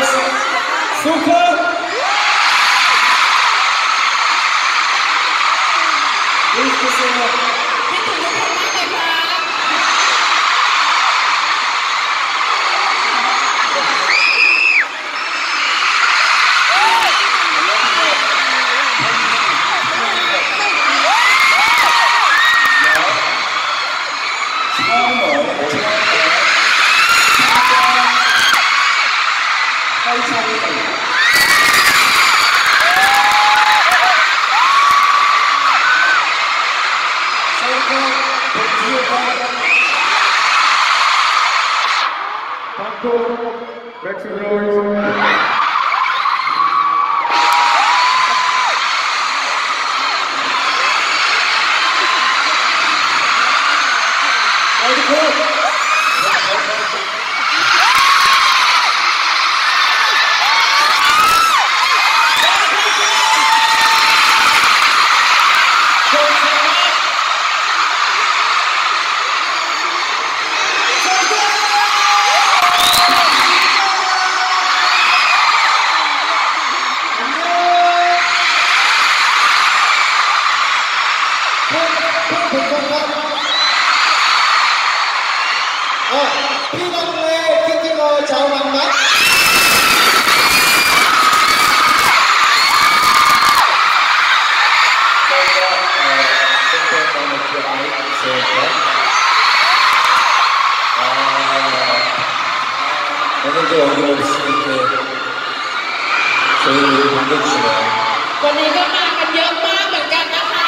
Santos. Sucão! Cole, Rexy Noise. 오늘도 여기 이렇게 저희를 반겨주시네요. วันนี้ก็มากันเยอะมากเหมือนกันนะคะ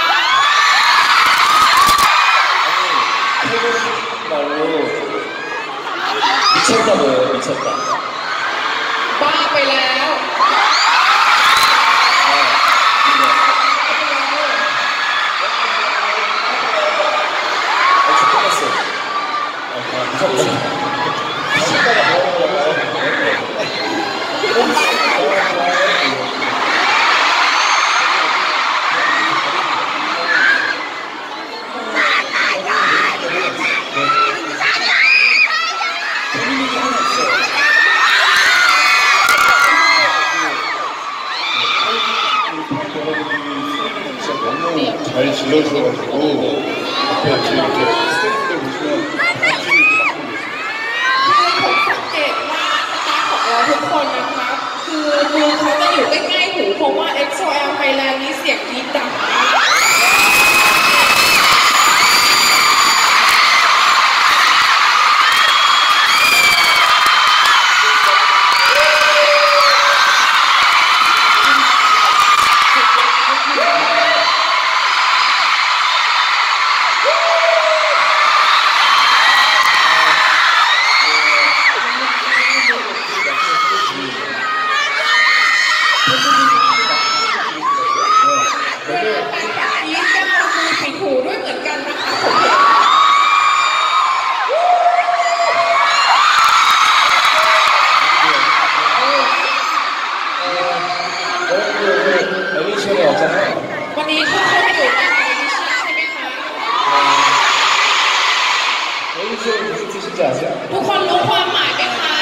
아니, 태국 말로 미쳤다고요, 미쳤다. those who are cruel appear to อเสื้อทุกคนรู้ความหมายไหมคะ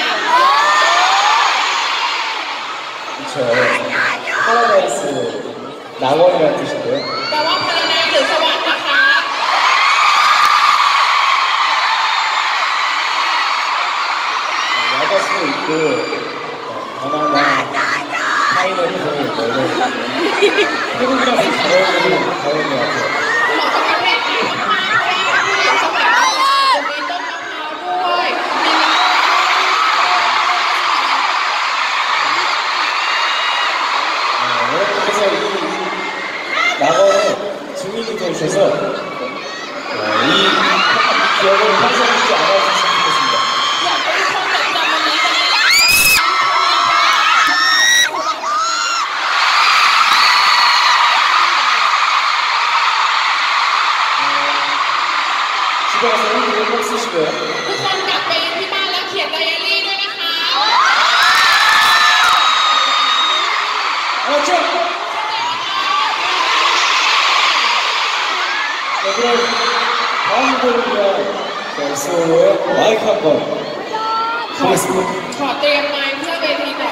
เชิญพาราไดส์ดาวน์เงินที่สุดแปลว่าพาราไาสหรือสวรรค์นะคะแล้วก็สื่อคือพาราไาส์ไทยเลยที่เคยเนเลยนี่คุณก็เปเขาเป็นเขาเป็นแบบ 쓰시고요. ทุกคนกลับไปที่บ้านแล้วเขียนไดอารี่ด้วยนะคะ 알았죠? 네, 그럼 다음 곡은요. 자, 엑소의 마이크 한번 하겠습니다. ขอเตรียมไมค์เพื่อเวทีต่อ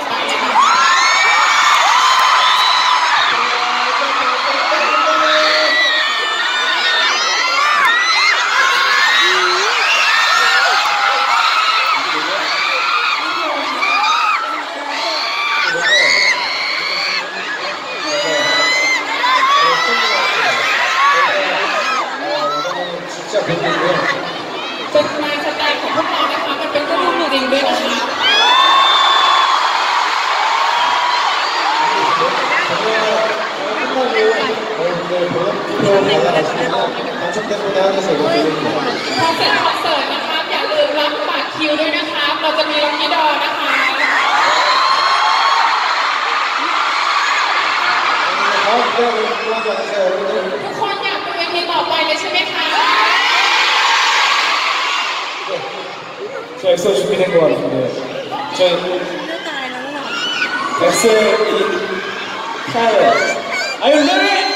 방송 때문에 하면서 이렇게 됩니다. พอเสร็จคอนเสิร์ตนะคะอย่าลืมรับบัตรคิวด้วยนะคะ เราจะมีล็อกกี้ดอนะคะ 다음 무대를 궁금하지 않으세요, 여러분들? ทุกคนอยากไปเวทีต่อไปเลยใช่ไหมคะ 저 엑소 준비된 것 같은데. 저 ตายแล้วหรอ 엑소의 이 사연. Are you ready?